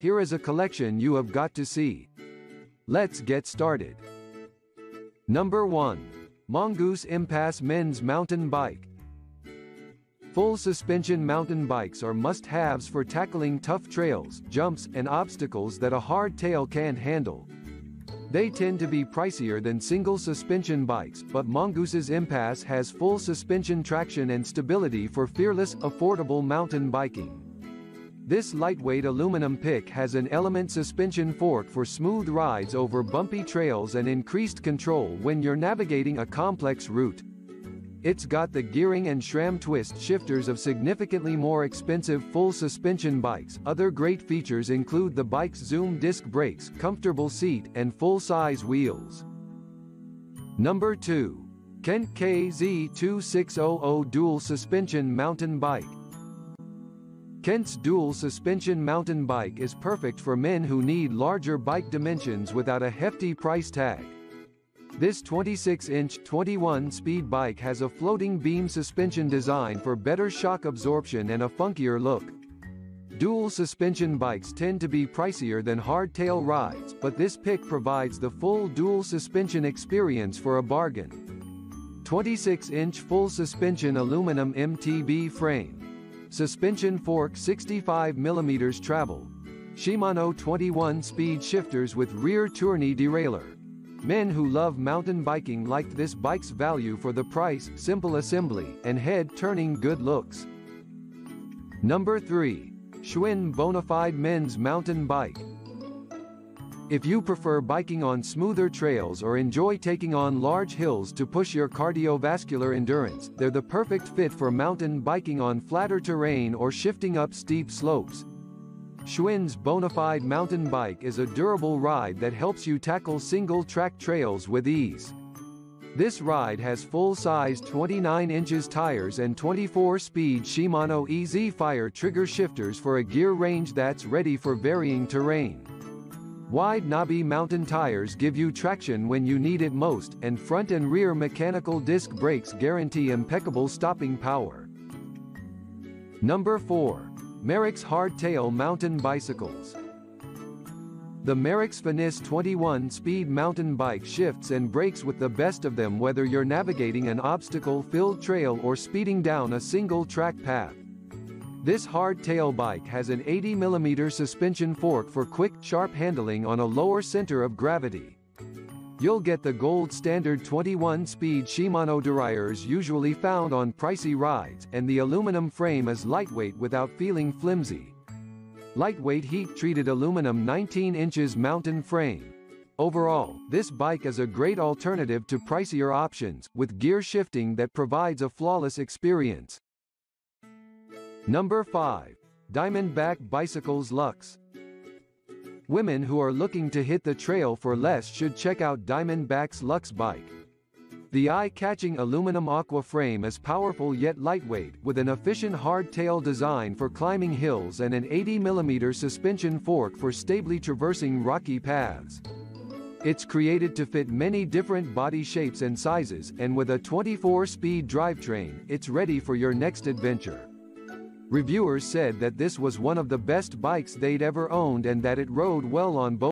Here is a collection you have got to see. Let's get started. Number 1. Mongoose Impasse Men's Mountain Bike. Full suspension mountain bikes are must-haves for tackling tough trails, jumps, and obstacles that a hardtail can't handle. They tend to be pricier than single suspension bikes, but Mongoose's Impasse has full suspension traction and stability for fearless, affordable mountain biking. This lightweight aluminum pick has an element suspension fork for smooth rides over bumpy trails and increased control when you're navigating a complex route. It's got the gearing and SRAM twist shifters of significantly more expensive full suspension bikes. Other great features include the bike's zoom disc brakes, comfortable seat, and full-size wheels. Number 2. Kent KZ2600 Dual Suspension Mountain Bike. Kent's dual suspension mountain bike is perfect for men who need larger bike dimensions without a hefty price tag. This 26-inch, 21-speed bike has a floating beam suspension design for better shock absorption and a funkier look. Dual suspension bikes tend to be pricier than hardtail rides, but this pick provides the full dual suspension experience for a bargain. 26-inch full suspension aluminum MTB frame. Suspension fork 65 mm travel. Shimano 21-speed shifters with rear tourney derailleur. Men who love mountain biking liked this bike's value for the price, simple assembly, and head-turning good looks. Number 3. Schwinn Bonafide Men's Mountain Bike. If you prefer biking on smoother trails or enjoy taking on large hills to push your cardiovascular endurance, they're the perfect fit for mountain biking on flatter terrain or shifting up steep slopes. Schwinn's Bonafide mountain bike is a durable ride that helps you tackle single-track trails with ease. This ride has full-size 29 inches tires and 24-speed Shimano EZ Fire trigger shifters for a gear range that's ready for varying terrain. Wide knobby mountain tires give you traction when you need it most, and front and rear mechanical disc brakes guarantee impeccable stopping power. Number 4. Merax Hardtail Mountain Bicycles The Merax Finiss 21 speed mountain bike shifts and brakes with the best of them whether you're navigating an obstacle-filled trail or speeding down a single-track path. This hardtail bike has an 80mm suspension fork for quick, sharp handling on a lower center of gravity. You'll get the gold standard 21-speed Shimano derailleurs usually found on pricey rides, and the aluminum frame is lightweight without feeling flimsy. Lightweight heat-treated aluminum 19 inches mountain frame. Overall, this bike is a great alternative to pricier options, with gear shifting that provides a flawless experience. Number 5. Diamondback Bicycles Lux. Women who are looking to hit the trail for less should check out Diamondback's Lux bike. The eye-catching aluminum aqua frame is powerful yet lightweight, with an efficient hardtail design for climbing hills and an 80mm suspension fork for stably traversing rocky paths. It's created to fit many different body shapes and sizes, and with a 24-speed drivetrain, it's ready for your next adventure. Reviewers said that this was one of the best bikes they'd ever owned and that it rode well on both